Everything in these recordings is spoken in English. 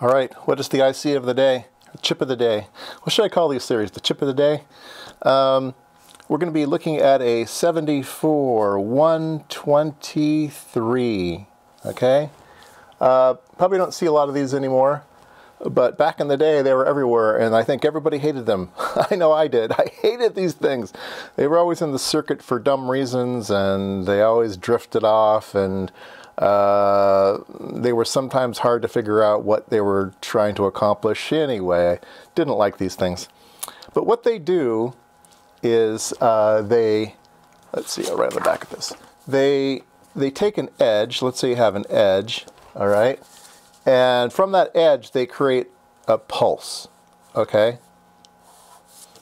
All right, what is the IC of the day? Chip of the day. What should I call these series? The chip of the day? Um, we're going to be looking at a 74 123. Okay? Uh, probably don't see a lot of these anymore, but back in the day they were everywhere and I think everybody hated them. I know I did. I hated these things. They were always in the circuit for dumb reasons and they always drifted off and uh, they were sometimes hard to figure out what they were trying to accomplish anyway. Didn't like these things. But what they do is uh, they, let's see, right on the back of this. They, they take an edge, let's say you have an edge, all right? And from that edge, they create a pulse, okay?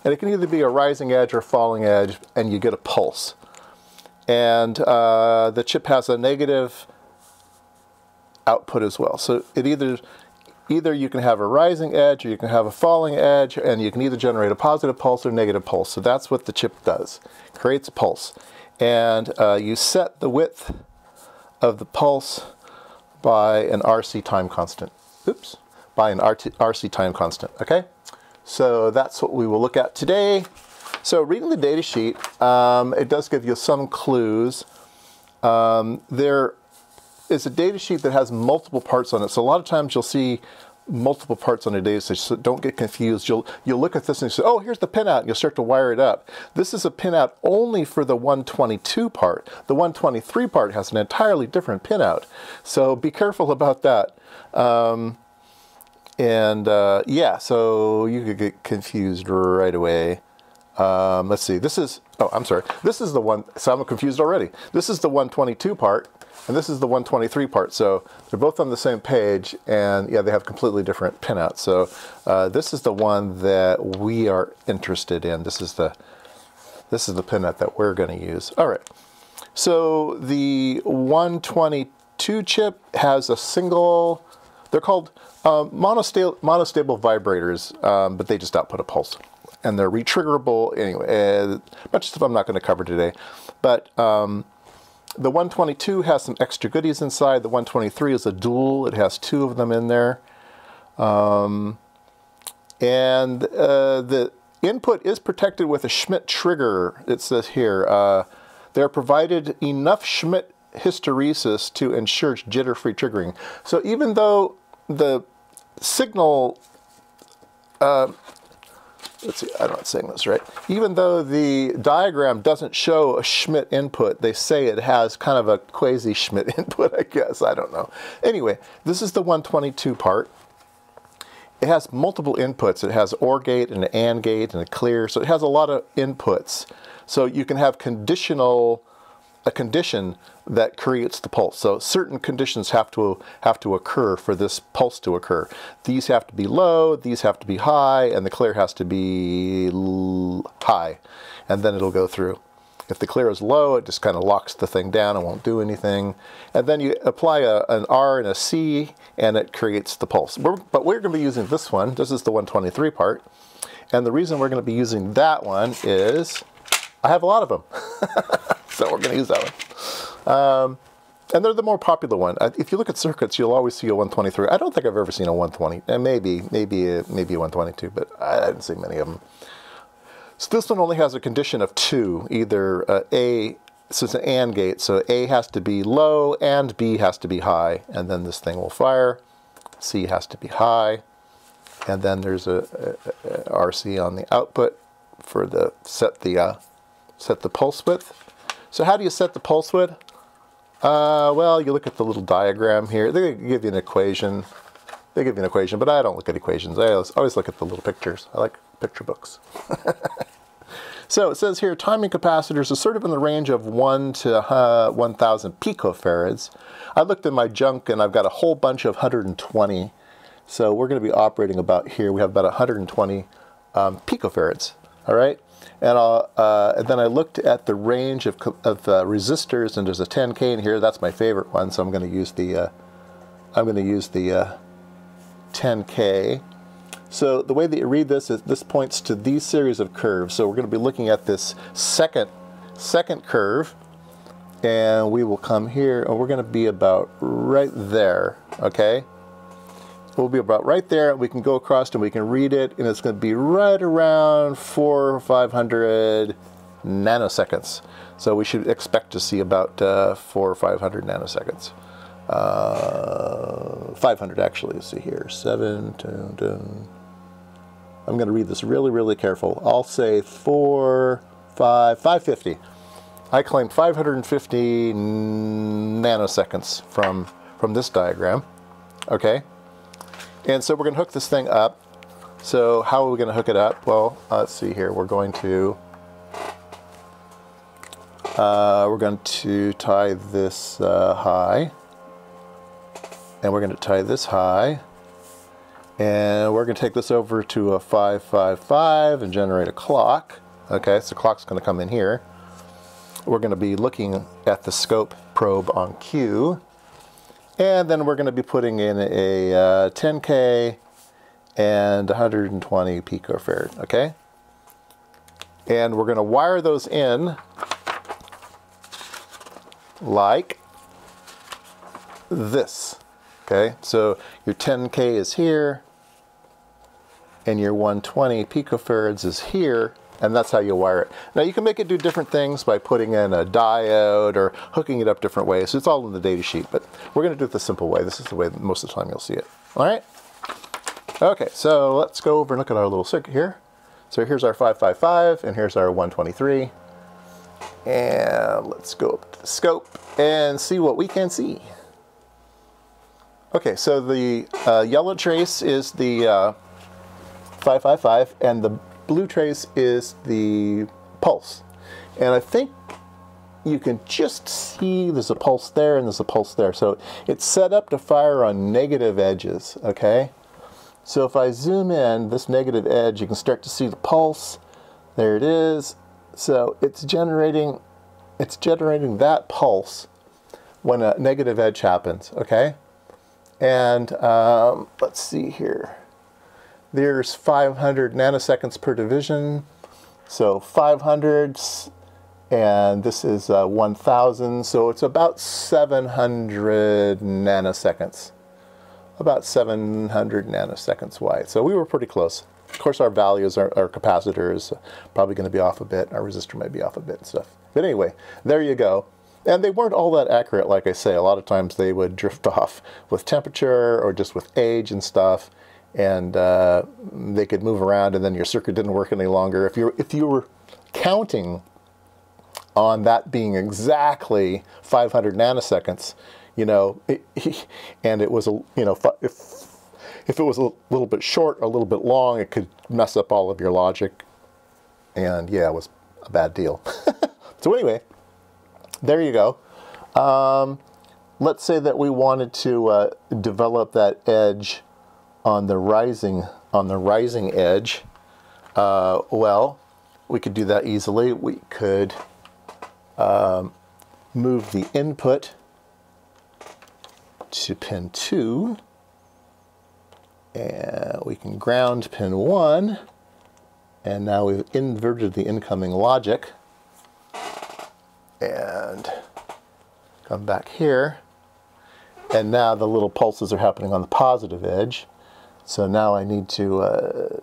And it can either be a rising edge or falling edge, and you get a pulse. And uh, the chip has a negative output as well. So it either either you can have a rising edge or you can have a falling edge and you can either generate a positive pulse or negative pulse. So that's what the chip does, creates a pulse. And uh, you set the width of the pulse by an RC time constant. Oops, by an RT, RC time constant, okay? So that's what we will look at today. So reading the data sheet, um, it does give you some clues. Um, there is a data sheet that has multiple parts on it. So a lot of times you'll see multiple parts on a data sheet, so don't get confused. You'll you'll look at this and say, oh, here's the pinout, and you'll start to wire it up. This is a pinout only for the 122 part. The 123 part has an entirely different pinout. So be careful about that. Um, and uh, yeah, so you could get confused right away. Um, let's see, this is, oh, I'm sorry. This is the one, so I'm confused already. This is the 122 part. And this is the 123 part, so they're both on the same page, and yeah, they have completely different pinouts. So uh, this is the one that we are interested in. This is the this is the pinout that we're going to use. All right. So the 122 chip has a single. They're called um, monostable, monostable vibrators, um, but they just output a pulse, and they're retriggerable anyway. Uh, much stuff I'm not going to cover today, but. Um, the 122 has some extra goodies inside. The 123 is a dual. It has two of them in there. Um, and uh, the input is protected with a Schmitt trigger, it says here. Uh, they're provided enough Schmitt hysteresis to ensure jitter-free triggering. So even though the signal uh, let's see, I'm not saying this right. Even though the diagram doesn't show a Schmitt input, they say it has kind of a quasi-Schmitt input, I guess. I don't know. Anyway, this is the 122 part. It has multiple inputs. It has OR gate and an AND gate and a clear. So it has a lot of inputs. So you can have conditional, a condition that creates the pulse. So certain conditions have to have to occur for this pulse to occur. These have to be low, these have to be high, and the clear has to be high, and then it'll go through. If the clear is low, it just kind of locks the thing down and won't do anything. And then you apply a, an R and a C, and it creates the pulse. We're, but we're going to be using this one. This is the 123 part. And the reason we're going to be using that one is I have a lot of them. so we're going to use that one. Um, and they're the more popular one. If you look at circuits, you'll always see a 123. I don't think I've ever seen a 120. And maybe, maybe, a, maybe a 122, but I didn't see many of them. So this one only has a condition of two, either uh, A, so it's an AND gate, so A has to be low and B has to be high, and then this thing will fire. C has to be high, and then there's a, a, a RC on the output for the set the uh, set the pulse width. So how do you set the pulse width? Uh, well, you look at the little diagram here. They give you an equation. They give you an equation, but I don't look at equations. I always look at the little pictures. I like picture books. so it says here, timing capacitors are sort of in the range of 1 to uh, 1,000 picofarads. I looked in my junk and I've got a whole bunch of 120. So we're going to be operating about here. We have about 120 um, picofarads. All right. And, uh, and, then I looked at the range of, of uh, resistors, and there's a 10K in here. That's my favorite one, so I'm going to use the uh, I'm going to use the 10K. Uh, so the way that you read this is this points to these series of curves. So we're going to be looking at this second second curve, and we will come here, and we're going to be about right there. Okay. Will be about right there. We can go across and we can read it, and it's going to be right around four or 500 nanoseconds. So we should expect to see about uh, four or 500 nanoseconds. Uh, 500 actually, let's see here, seven, two, two. I'm going to read this really, really careful. I'll say four, five, 550. I claim 550 nanoseconds from, from this diagram, okay? And so we're going to hook this thing up. So how are we going to hook it up? Well, uh, let's see here. We're going to uh, we're going to tie this uh, high, and we're going to tie this high, and we're going to take this over to a 555 and generate a clock. Okay, so the clock's going to come in here. We're going to be looking at the scope probe on Q, and then we're going to be putting in a uh, 10K and 120 picofarad, okay? And we're going to wire those in like this, okay? So your 10K is here, and your 120 picofarads is here, and that's how you wire it. Now you can make it do different things by putting in a diode or hooking it up different ways. It's all in the data sheet, but we're gonna do it the simple way. This is the way most of the time you'll see it. All right? Okay, so let's go over and look at our little circuit here. So here's our 555 and here's our 123. And let's go up to the scope and see what we can see. Okay, so the uh, yellow trace is the uh, 555 and the blue trace is the pulse. And I think you can just see there's a pulse there and there's a pulse there. So it's set up to fire on negative edges, okay? So if I zoom in, this negative edge, you can start to see the pulse. There it is. So it's generating, it's generating that pulse when a negative edge happens, okay? And um, let's see here. There's 500 nanoseconds per division. So 500s, and this is uh, 1000. So it's about 700 nanoseconds. About 700 nanoseconds wide. So we were pretty close. Of course, our values, our, our capacitor is probably going to be off a bit. Our resistor might be off a bit and stuff. But anyway, there you go. And they weren't all that accurate, like I say. A lot of times they would drift off with temperature or just with age and stuff and uh, they could move around and then your circuit didn't work any longer. If you if you were counting on that being exactly 500 nanoseconds, you know, it, and it was a you know if if it was a little bit short or a little bit long, it could mess up all of your logic, and yeah, it was a bad deal. so anyway, there you go. Um, let's say that we wanted to uh, develop that edge on the rising on the rising edge, uh, well, we could do that easily. We could um, move the input to pin 2 and we can ground pin 1 and now we've inverted the incoming logic. And come back here. And now the little pulses are happening on the positive edge so now I need to uh,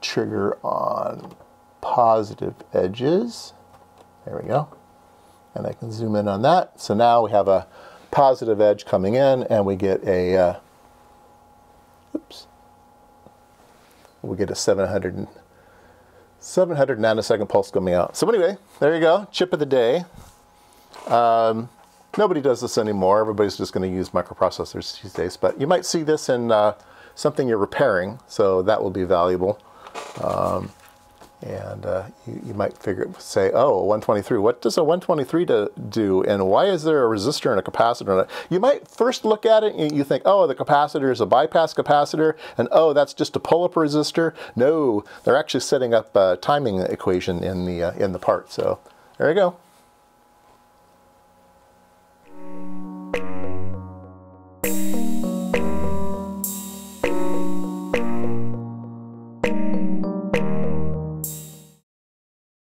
trigger on positive edges. There we go. And I can zoom in on that. So now we have a positive edge coming in and we get a, uh, oops, we get a 700, 700 nanosecond pulse coming out. So anyway, there you go, chip of the day. Um, nobody does this anymore. Everybody's just going to use microprocessors these days. But you might see this in uh, something you're repairing, so that will be valuable. Um, and uh, you, you, might figure, say, oh, 123, what does a 123 to do, and why is there a resistor and a capacitor? In it? You might first look at it and you think, oh, the capacitor is a bypass capacitor, and oh, that's just a pull-up resistor. No, they're actually setting up a timing equation in the, uh, in the part, so there you go.